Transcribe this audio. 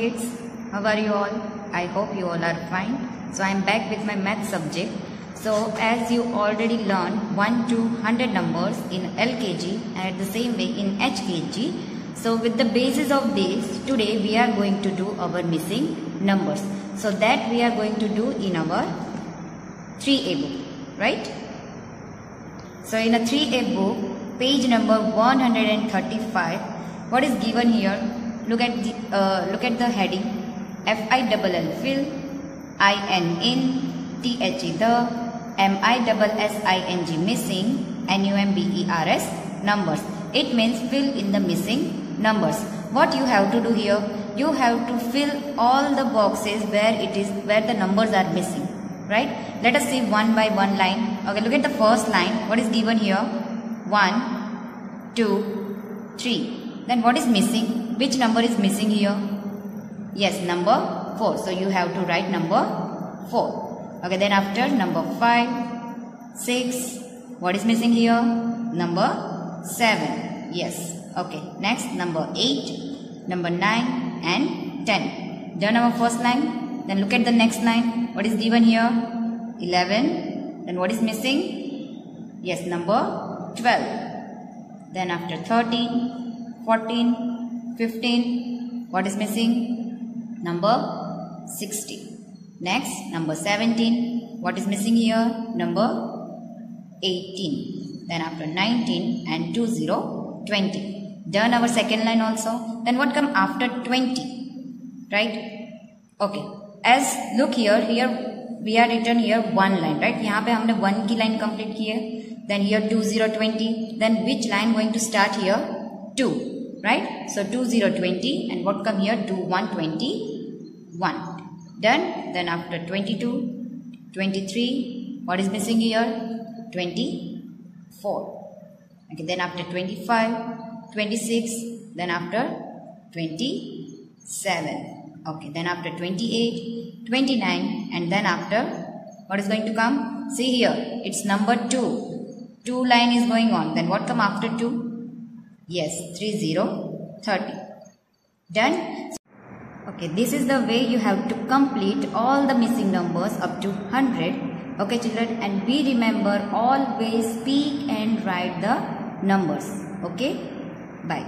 kids. How are you all? I hope you all are fine. So i am back with my math subject. So as you already learned 1 to 100 numbers in lkg and the same way in hkg so with the basis of this today we are going to do our missing numbers. So that we are going to do in our 3a book right? So in a 3a book page number 135 what is given here look at the uh, look at the heading. F i double l. Fill i n in t h e. The m i double s i n g. Missing. N u m b e r s. Numbers. It means fill in the missing numbers. What you have to do here? You have to fill all the boxes where it is where the numbers are missing. Right? Let us see one by one line. Okay look at the first line. What is given here? 1 2 3 then what is missing which number is missing here? Yes number 4 so you have to write number 4 okay then after number 5 6 what is missing here? Number 7 yes. Okay next number 8 number 9 and 10 done our first line then look at the next line. What is given here? 11 then what is missing? Yes number 12 then after 13 14 15 what is missing number 60 next number 17 what is missing here number 18 then after 19 and 20 20 done our second line also then what come after 20 right okay as look here here we are written here one line right यहाँ पे हमने one की line complete की है then here 2 0 20 then which line going to start here 2 right? So 2 0 20 and what come here? 2 1 21 done. Then after 22 23 what is missing here? 24 okay then after 25 26 then after 27 okay then after 28 29 and then after what is going to come? See here it's number 2 2 line is going on. Then what come after 2 yes 3 0 30 done? Okay this is the way you have to complete all the missing numbers up to 100 okay children and we remember always speak and write the numbers. Okay? Bye